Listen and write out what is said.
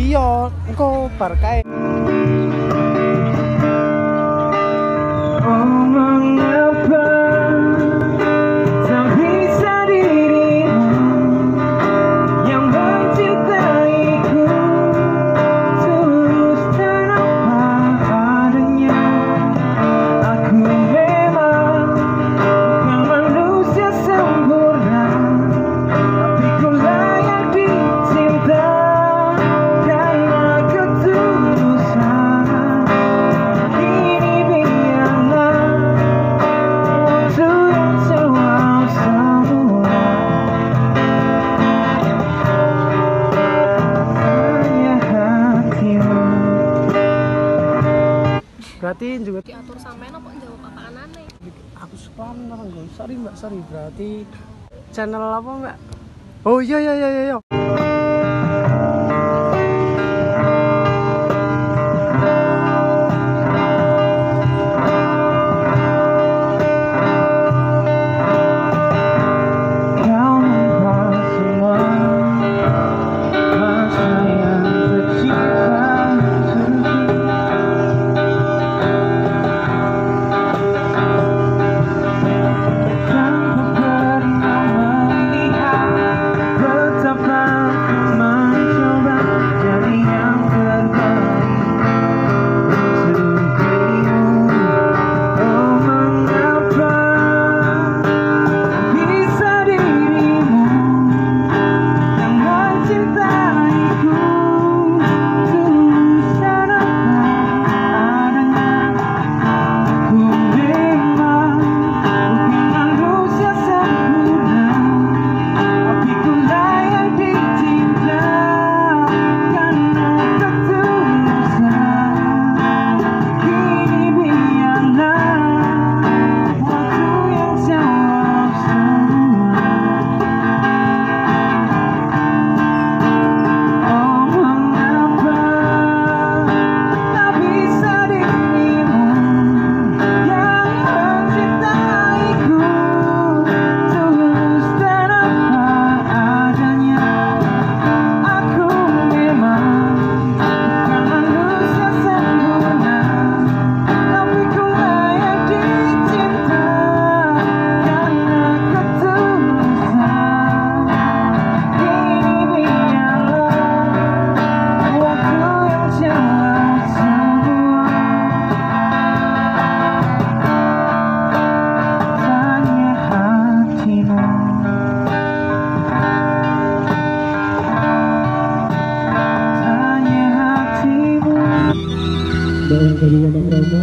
iya engko bar kae. berarti juga. Diatur sampean apa? Jawab apa anane aku sekolah nang gue sorry mbak. Sorry berarti channel apa mbak? Oh iya iya iya iya. iya. Daun Kaliwona Prama